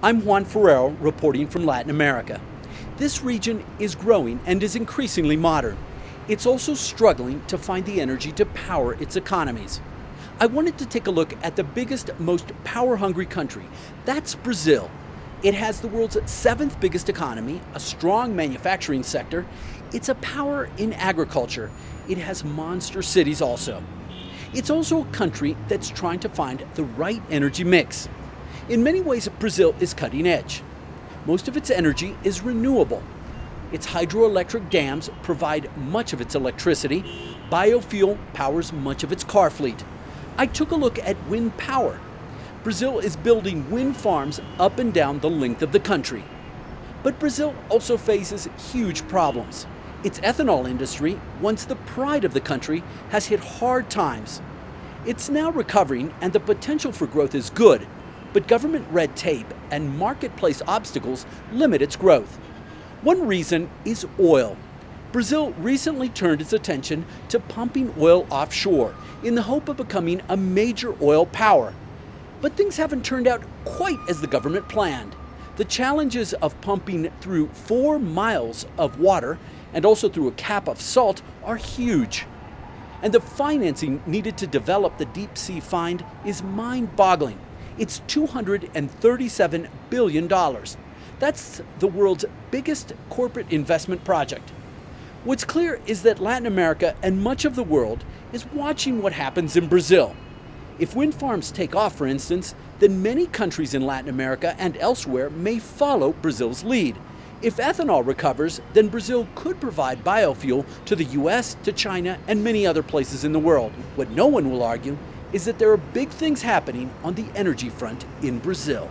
I'm Juan Forero reporting from Latin America. This region is growing and is increasingly modern. It's also struggling to find the energy to power its economies. I wanted to take a look at the biggest, most power hungry country. That's Brazil. It has the world's seventh biggest economy, a strong manufacturing sector. It's a power in agriculture. It has monster cities also. It's also a country that's trying to find the right energy mix. In many ways, Brazil is cutting edge. Most of its energy is renewable. Its hydroelectric dams provide much of its electricity. Biofuel powers much of its car fleet. I took a look at wind power. Brazil is building wind farms up and down the length of the country. But Brazil also faces huge problems. Its ethanol industry, once the pride of the country, has hit hard times. It's now recovering and the potential for growth is good, but government red tape and marketplace obstacles limit its growth. One reason is oil. Brazil recently turned its attention to pumping oil offshore in the hope of becoming a major oil power. But things haven't turned out quite as the government planned. The challenges of pumping through four miles of water and also through a cap of salt are huge. And the financing needed to develop the deep sea find is mind boggling. It's $237 billion. That's the world's biggest corporate investment project. What's clear is that Latin America and much of the world is watching what happens in Brazil. If wind farms take off, for instance, then many countries in Latin America and elsewhere may follow Brazil's lead. If ethanol recovers, then Brazil could provide biofuel to the US, to China, and many other places in the world. What no one will argue is that there are big things happening on the energy front in Brazil.